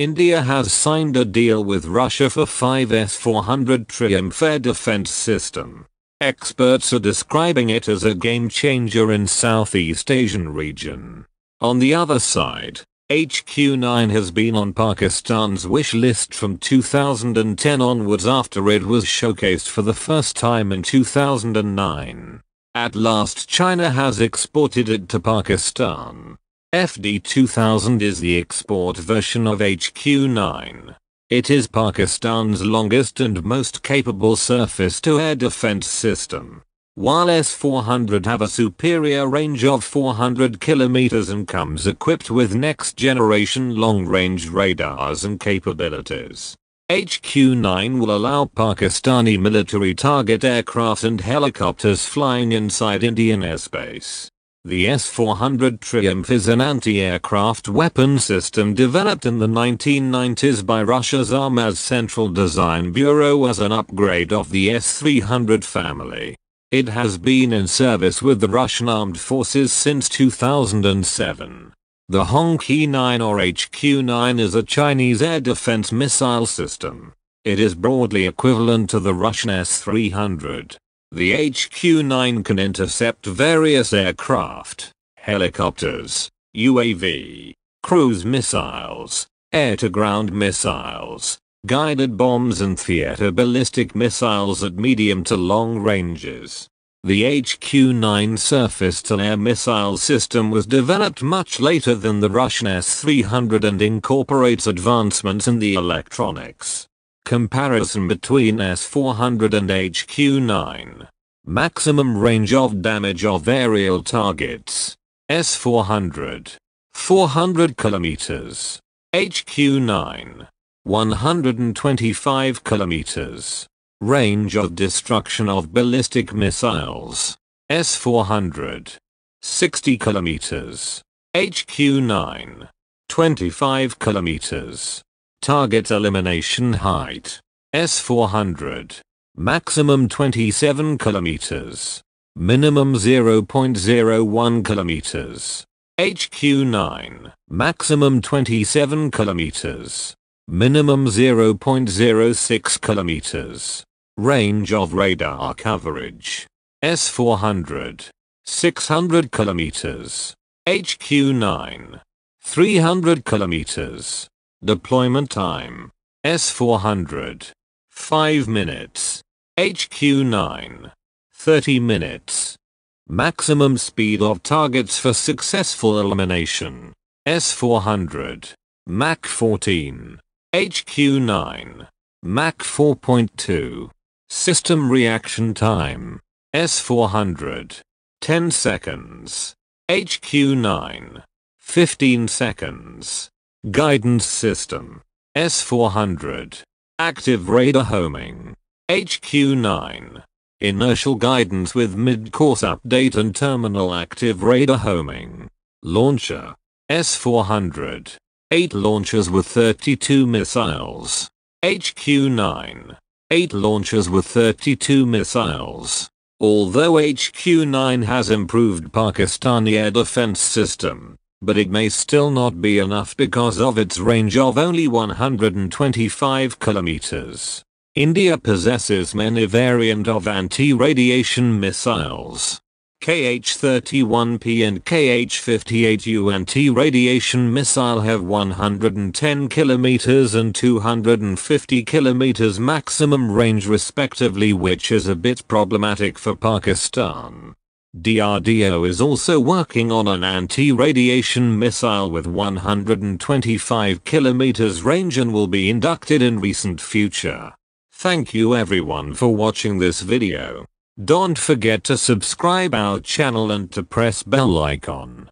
India has signed a deal with Russia for 5 S-400 Triumf air defense system. Experts are describing it as a game changer in Southeast Asian region. On the other side, HQ-9 has been on Pakistan's wish list from 2010 onwards after it was showcased for the first time in 2009. At last China has exported it to Pakistan. FD-2000 is the export version of HQ-9. It is Pakistan's longest and most capable surface-to-air defense system. While S-400 have a superior range of 400 kilometers and comes equipped with next-generation long-range radars and capabilities. HQ-9 will allow Pakistani military target aircraft and helicopters flying inside Indian airspace. The S-400 Triumf is an anti-aircraft weapon system developed in the 1990s by Russia's Almaz Central Design Bureau as an upgrade of the S-300 family. It has been in service with the Russian armed forces since 2007. The Hongqi-9 or HQ-9 is a Chinese air defense missile system. It is broadly equivalent to the Russian S-300. The HQ-9 can intercept various aircraft, helicopters, UAV, cruise missiles, air-to-ground missiles, guided bombs and theater ballistic missiles at medium to long ranges. The HQ-9 surface-to-air missile system was developed much later than the Russian S-300 and incorporates advancements in the electronics. Comparison between S-400 and HQ-9. Maximum range of damage of aerial targets. S-400. 400 kilometers. HQ-9. 125 kilometers. Range of destruction of ballistic missiles. S-400. 60 kilometers. HQ-9. 25 kilometers. Target elimination height. S400. Maximum 27 kilometers. Minimum 0.01 kilometers. HQ9. Maximum 27 kilometers. Minimum 0.06 kilometers. Range of radar coverage. S400. 600 kilometers. HQ9. 300 kilometers. Deployment time. S400. 5 minutes. HQ9. 30 minutes. Maximum speed of targets for successful elimination. S400. Mach 14. HQ9. Mach 4.2. System reaction time. S400. 10 seconds. HQ9. 15 seconds. Guidance System. S400. Active radar homing. HQ9. Inertial guidance with mid-course update and terminal active radar homing. Launcher. S400. 8 launchers with 32 missiles. HQ9. 8 launchers with 32 missiles. Although HQ9 has improved Pakistani air defense system, but it may still not be enough because of its range of only 125 kilometers. India possesses many variant of anti-radiation missiles. KH-31P and KH-58U anti-radiation missile have 110 km and 250 km maximum range respectively which is a bit problematic for Pakistan. DRDO is also working on an anti-radiation missile with 125 kilometers range and will be inducted in recent future. Thank you everyone for watching this video. Don't forget to subscribe our channel and to press bell icon.